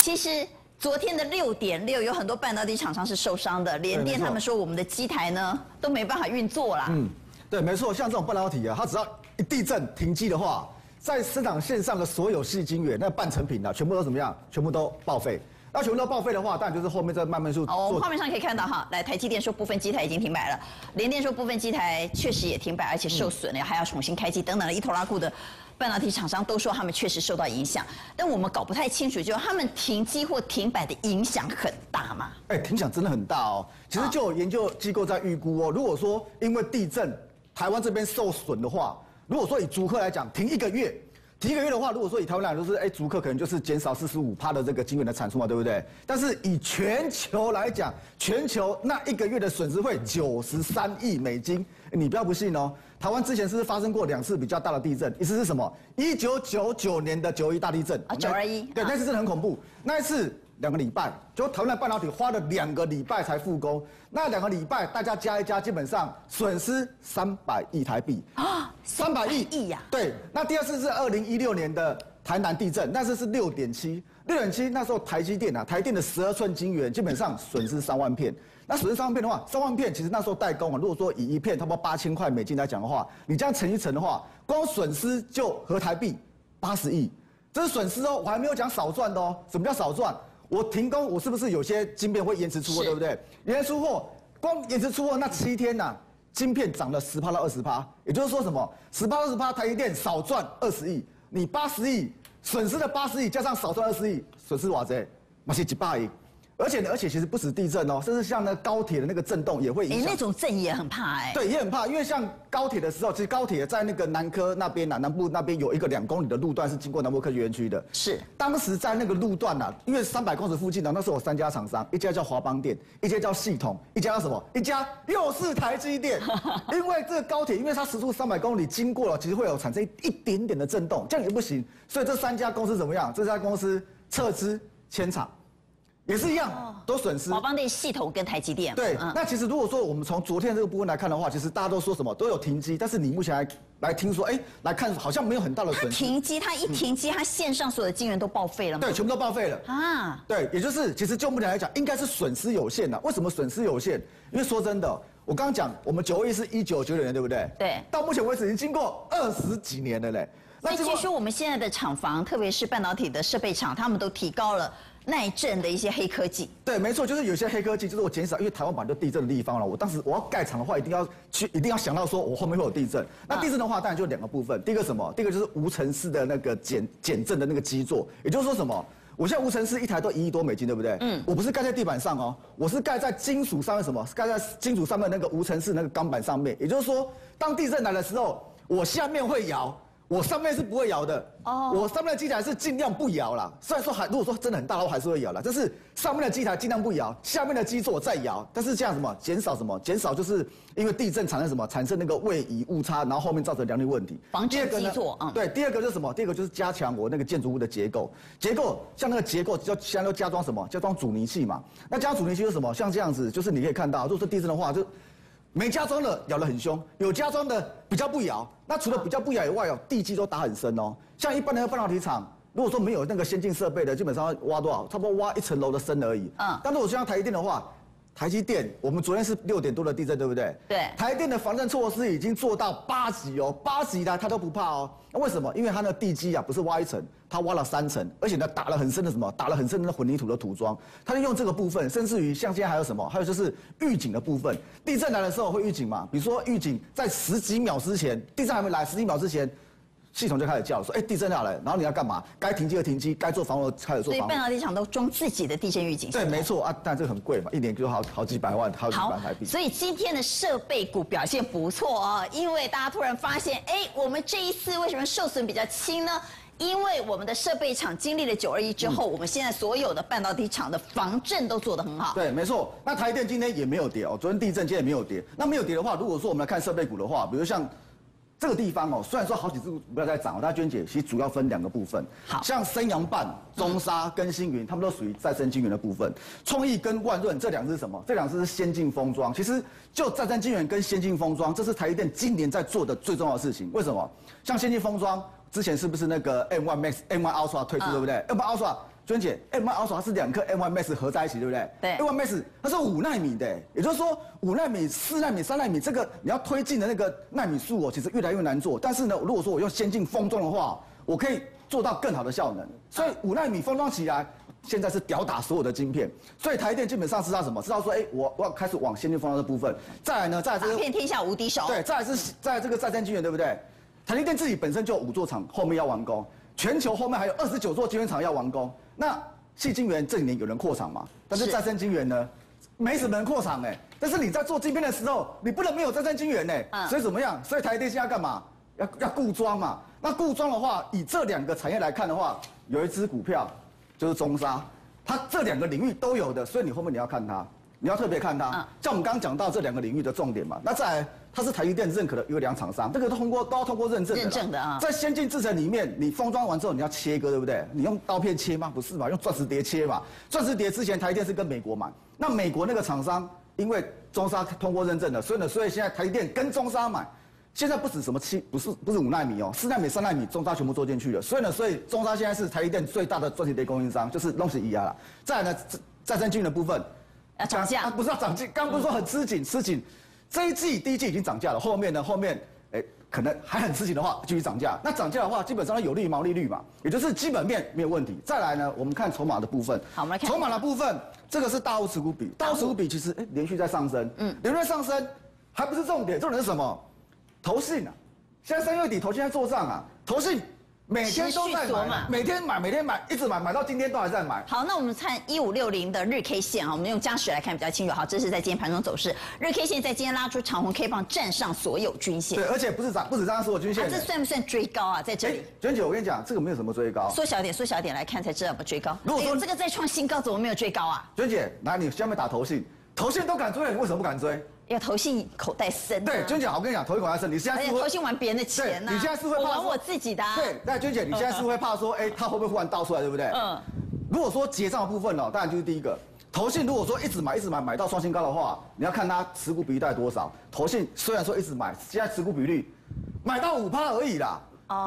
其实昨天的六点六有很多半导体厂商是受伤的，联电他们说我们的机台呢都没办法运作啦。嗯，对，没错，像这种半导体啊，它只要一地震停机的话，在生产线上的所有细晶圆那半成品啊，全部都怎么样？全部都报废。那全部都报废的话，当然就是后面再慢慢数。哦，画面上可以看到哈，来台积电说部分机台已经停摆了，联电说部分机台确实也停摆，而且受损了，还要重新开机等等的一头拉库的半导体厂商都说他们确实受到影响，但我们搞不太清楚，就是他们停机或停摆的影响很大嘛？哎，影响真的很大哦。其实就有研究机构在预估哦，如果说因为地震台湾这边受损的话，如果说以租客来讲停一个月。提一个月的话，如果说以台湾来说是，哎，逐客可能就是减少四十五趴的这个晶圆的产出嘛，对不对？但是以全球来讲，全球那一个月的损失会九十三亿美金。你不要不信哦，台湾之前是不是发生过两次比较大的地震？一次是什么？一九九九年的九一大地震啊，九二一。对，那次真的很恐怖。那一次。两个礼拜，就台湾半导体花了两个礼拜才复工。那两个礼拜，大家加一加，基本上损失三百亿台币啊，三百亿亿呀。对，那第二次是二零一六年的台南地震，那次是六点七，六点七，那时候台积电啊，台电的十二寸晶圆基本上损失三万片。那损失三万片的话，三万片其实那时候代工啊，如果说以一片差不多八千块美金来讲的话，你这样乘一乘的话，光损失就合台币八十亿，这是损失哦，我还没有讲少赚的哦。什么叫少赚？我停工，我是不是有些晶片会延迟出货，对不对？延迟出货，光延迟出货那七天呐，晶片涨了十趴到二十趴，也就是说什么？十趴二十趴，台积电少赚二十亿，你八十亿损失了八十亿，加上少赚二十亿，损失哇塞？那是几百亿。而且呢，而且其实不止地震哦，甚至像那高铁的那个震动也会影响。那种震也很怕哎。对，也很怕，因为像高铁的时候，其实高铁在那个南科那边呐，南部那边有一个两公里的路段是经过南部科学园区的。是。当时在那个路段呐，因为三百公尺附近呢，那时候有三家厂商，一家叫华邦电，一家叫系统，一家叫什么？一家又是台积电。因为这个高铁，因为它时速三百公里经过了，其实会有产生一点点的震动，这样也不行。所以这三家公司怎么样？这家公司撤资迁厂。也是一样，都损失。华邦电系统跟台积电。对，那其实如果说我们从昨天这个部分来看的话，其实大家都说什么都有停机，但是你目前来来听说，哎，来看好像没有很大的损失。停机，它一停机，它线上所有的晶圆都报废了吗？对，全部都报废了啊。对，也就是其实就目前来讲，应该是损失有限的。为什么损失有限？因为说真的，我刚刚讲，我们九一是一九九九年，对不对？对。到目前为止已经经过二十几年了嘞。那据说我们现在的厂房，特别是半导体的设备厂，他们都提高了。耐震的一些黑科技，对，没错，就是有些黑科技，就是我减少，因为台湾本来就地震的地方了。我当时我要盖厂的话，一定要去，一定要想到说我后面会有地震。那地震的话，当然就两个部分，第一个什么？第一个就是无尘室的那个减减震的那个基座，也就是说什么？我现在无尘室一台都一亿多美金，对不对？嗯，我不是盖在地板上哦，我是盖在金属上面，什么？盖在金属上面那个无尘室那个钢板上面，也就是说，当地震来的时候，我下面会摇。我上面是不会摇的，哦，我上面的机台是尽量不摇啦。虽然说还如果说真的很大的话，还是会摇啦。但是上面的机台尽量不摇，下面的基座再摇。但是这样什么减少什么减少，就是因为地震产生什么产生那个位移误差，然后后面造成良率问题。防止基座啊，对，第二个就是什么？第二个就是加强我那个建筑物的结构。结构像那个结构，要现在要加装什么？加装阻尼器嘛。那加阻尼器是什么？像这样子，就是你可以看到，如果是地震的话，就。没加装的咬得很凶，有加装的比较不咬。那除了比较不咬以外哦，地基都打很深哦。像一般的半导体厂，如果说没有那个先进设备的，基本上挖多少？差不多挖一层楼的深而已。嗯。但如果像台积电的话，台积电，我们昨天是六点多的地震，对不对？对。台电的防震措施已经做到八级哦，八级的它都不怕哦。那为什么？因为它那地基啊，不是挖一层，它挖了三层，而且呢打了很深的什么？打了很深的混凝土的土桩。它就用这个部分，甚至于像现在还有什么？还有就是预警的部分。地震来的时候会预警嘛？比如说预警在十几秒之前，地震还没来，十几秒之前。系统就开始叫说：“哎，地震要来，然后你要干嘛？该停机的停机，该做防火开始做防。”所以半导体厂都装自己的地震预警。对，没错啊，但这个很贵嘛，一年就好好几百万，好几百台币。所以今天的设备股表现不错哦，因为大家突然发现，哎，我们这一次为什么受损比较轻呢？因为我们的设备厂经历了九二一之后，我们现在所有的半导体厂的防震都做得很好。对，没错。那台电今天也没有跌哦，昨天地震今天也没有跌。那没有跌的话，如果说我们来看设备股的话，比如像。这个地方哦，虽然说好几只股票在涨，大家娟姐其实主要分两个部分。好，像升阳半、中沙跟星云，他们都属于再生晶圆的部分。创意跟万润这两只是什么？这两只是先进封装。其实就再生晶圆跟先进封装，这是台积电今年在做的最重要的事情。为什么？像先进封装之前是不是那个 M1 Max、M1 Ultra 推出，对不对？M1 Ultra 娟姐，M Y Ultra 它是两颗 M Y Max 合在一起，对不对？对，M Y Max 它是五纳米的，也就是说五纳米、四纳米、三纳米，这个你要推进的那个纳米数哦，其实越来越难做。但是呢，如果说我用先进封装的话，我可以做到更好的效能。所以五纳米封装起来，现在是吊打所有的晶片。所以台电基本上知道什么？知道说，哎，我我要开始往先进封装的部分。再来呢，再来这个遍天下无敌手。对，再来是在这个再生晶圆，对不对？台积电自己本身就五座厂，后面要完工，全球后面还有二十九座晶圆厂要完工。那细晶圆这几年有人扩厂嘛？但是再生晶圆呢，没什么人扩厂哎。但是你在做晶片的时候，你不能没有再生晶圆哎。所以怎么样？所以台积电现在干嘛？要要固装嘛？那固装的话，以这两个产业来看的话，有一只股票就是中沙，它这两个领域都有的，所以你后面你要看它，你要特别看它。像我们刚刚讲到这两个领域的重点嘛，那再来。它是台积电认可的优良厂商，这个都通过都要通过认证的。认证的啊，在先进制程里面，你封装完之后你要切割，对不对？你用刀片切吗？不是嘛，用钻石碟切嘛。钻石碟之前台积电是跟美国买，那美国那个厂商因为中沙通过认证的，所以呢，所以现在台积电跟中沙买，现在不止什么七，不是不是五纳米哦，四纳米、三纳米，中沙全部做进去了。所以呢，所以中沙现在是台积电最大的钻石碟供应商，就是弄死一压了。再来呢，再生晶的部分要涨价，不是要涨价，刚不是说很吃紧吃紧。这一季第一季已经涨价了，后面呢？后面哎，可能还很吃紧的话，继续涨价。那涨价的话，基本上有利于毛利率嘛，也就是基本面没有问题。再来呢，我们看筹码的部分。好，我们来看筹码的部分。这个是大户持股比，大户持股比其实哎连续在上升，嗯，连续上升，还不是重点，重点是什么？投信啊，现在三月底投信在做账啊，投信。每天都在买，每天买，每天买，一直买，买到今天都还在买。好，那我们看一五六零的日 K 线啊，我们用加时来看比较清楚。好，这是在今天盘中走势，日 K 线在今天拉出长红 K 棒，站上所有均线。对，而且不是涨，不止站上所有均线。这算不算追高啊？在这里，娟姐，我跟你讲，这个没有什么追高。缩小一点，缩小一点来看才知道有没有追高。如果说这个再创新高，怎么没有追高啊？娟姐，来你下面打头信，头信都敢追，你为什么不敢追？要投信口袋深。对，娟姐，我跟你讲，投信口袋深，你现在是投信玩别人的钱呐。你现在是会玩我自己的。对，那娟姐，你现在是会怕说，哎，他会不会忽然倒出来，对不对？嗯。如果说结账的部分哦，当然就是第一个，投信如果说一直买，一直买，买到创新高的话，你要看它持股比例在多少。投信虽然说一直买，现在持股比例买到五趴而已啦。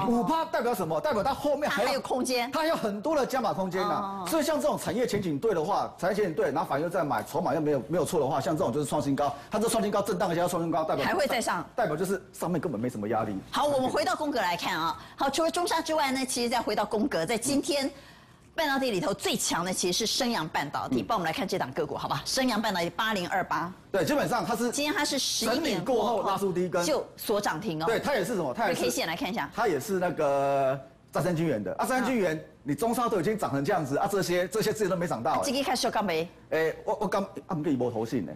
五趴代表什么？代表它后面还有空间，它有很多的加码空间呐。所以像这种产业前景对的话，产业前景对，然后反又在买，筹码又没有没有错的话，像这种就是创新高。它这创新高震荡一下要创新高，代表还会再上，代表就是上面根本没什么压力。好，我们回到宫格来看啊。好，除了中沙之外呢，其实再回到宫格，在今天。半导体里头最强的其实是升阳半导体，帮我们来看这档个股，好吧？升阳半导体八零二八，对，基本上它是今天它是十一点过后拉出第一根就锁涨停哦。对，它也是什么？它也是 K 线来看一下，它也是那个再生晶圆的。啊，再生晶圆，你中烧都已经涨成这样子啊，这些这些自己都没涨到。今天开始干没？哎，我我刚啊，不对一波投信呢，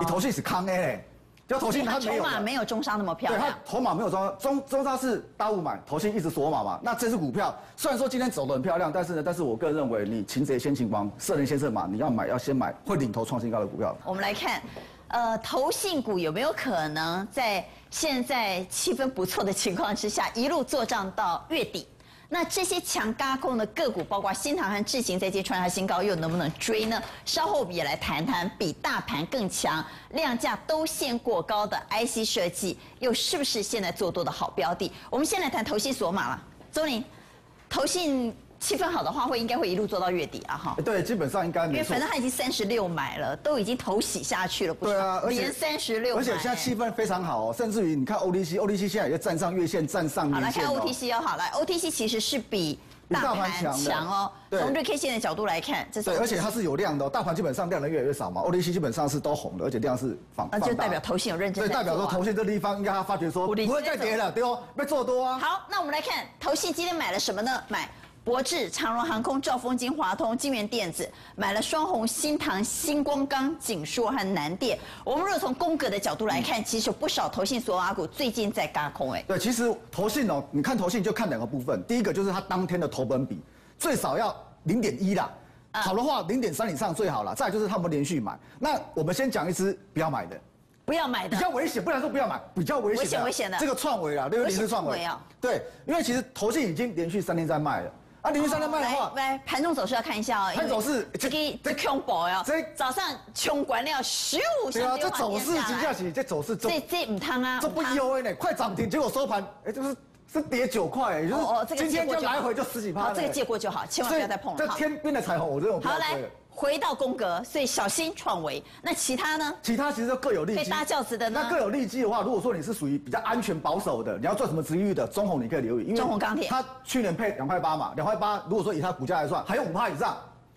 你投信是康诶。就投信有，筹码没有中沙那么漂亮。对，它筹码没有中中中沙是大雾买，投信一直锁码嘛。那这支股票虽然说今天走得很漂亮，但是呢，但是我个人认为你擒贼先擒王，射人先射马，你要买要先买会领头创新高的股票。我们来看，呃，投信股有没有可能在现在气氛不错的情况之下，一路做账到月底？那这些强嘎空的个股，包括新唐和智行，在接创下新高，又能不能追呢？稍后我们也来谈谈，比大盘更强、量价都现过高的 IC 设计，又是不是现在做多的好标的？我们先来谈投信索马了，周林，投信。气氛好的话，会应该会一路做到月底啊，哈。对，基本上应该。因为反正他已经三十六买了，都已经投洗下去了，不对啊，连三十六。而且现在气氛非常好哦，甚至于你看 OTC，OTC 现在也站上月线，站上好来看 OTC 哦，好来，OTC 其实是比大盘强哦。从日 K 线的角度来看，这是对，而且它是有量的，大盘基本上量的越来越少嘛，OTC 基本上是都红的，而且量是放那就代表头线有认真。对，代表说头线这地方应该他发觉说不会再跌了，对哦，被做多啊。好，那我们来看头线今天买了什么呢？买。博智、长荣航空、兆丰金、华通、金源电子买了双红、新唐、星光钢、锦硕和南电。我们如果从宫格的角度来看，其实有不少投信索马股最近在嘎空哎。对，其实投信哦，你看投信就看两个部分，第一个就是它当天的投本比最少要零点一啦，好的话零点三以上最好了。再就是他们连续买。那我们先讲一支不要买的，不要买的，比较危险，不能说不要买，比较危险，危险危险的这个创维啊，对不对？是创维啊，对，因为其实投信已经连续三天在卖了。啊，零零三的卖的话，来盘中走势要看一下哦。盘走势，这个这恐怖哦。这早上穷管了十五对啊，这走势直接起，这走势这这唔汤啊，这不优呢，快涨停，结果收盘，哎，就是是跌九块，也就是今天就来回就十几趴好，这个借过就好，千万不要再碰了。这天边的彩虹，我认为不要好，来。回到宫格，所以小心创维。那其他呢？其他其实都各有利基。可以搭轿子的呢那各有利基的话，如果说你是属于比较安全保守的，你要赚什么值域的，中红你可以留意，因为中红钢铁它去年配两块八嘛，两块八，如果说以它股价来算，还有五趴以上。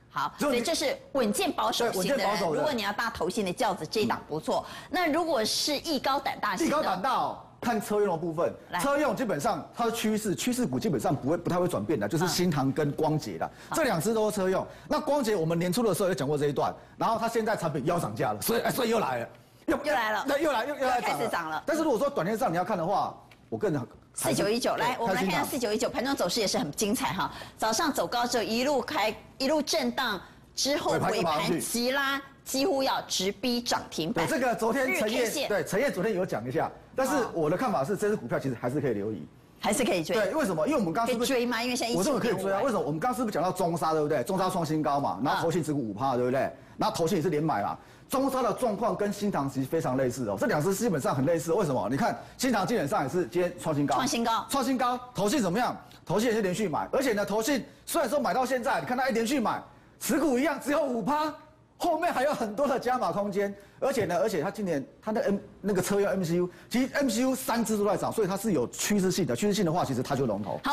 好，所以这是稳健保守型的人。健保守的如果你要搭头型的轿子，这一档不错。那如果是艺高胆大型的，地高胆大哦，看车用的部分来，车用基本上它的趋势，趋势股基本上不会不太会转变的，就是新唐跟光捷的，这两只都是车用。那光捷我们年初的时候也讲过这一段，然后它现在产品要涨价了，所以哎所以又来了，又又来了。对，又来又又来开始涨了。但是如果说短线上你要看的话，我个人四九一九，来，我们来看一下四九一九盘中走势也是很精彩哈。早上走高之后一路开，一路震荡之后尾盘急拉，几乎要直逼涨停板。对这个昨天日陈线。对陈烨昨天有讲一下，但是哦我的看法是这只股票其实还是可以留意。还是可以追。对，为什么？因为我们刚刚是不是追吗因为现在我认为可以追啊。为什么？我们刚刚是不是讲到中沙，对不对？中沙创新高嘛，然后投信持股五趴，对不对？然后投信也是连买嘛。中沙的状况跟新塘其实非常类似哦，这两只基本上很类似。为什么？你看新塘基本上也是今天创新高，创新高创新高。投信怎么样？投信也是连续买，而且呢，投信虽然说买到现在，你看它一连续买，持股一样只有五趴。后面还有很多的加码空间，而且呢，而且它今年它的 M 那个车用 MCU，其实 MCU 三只都在涨，所以它是有趋势性的。趋势性的话，其实它就龙头。好。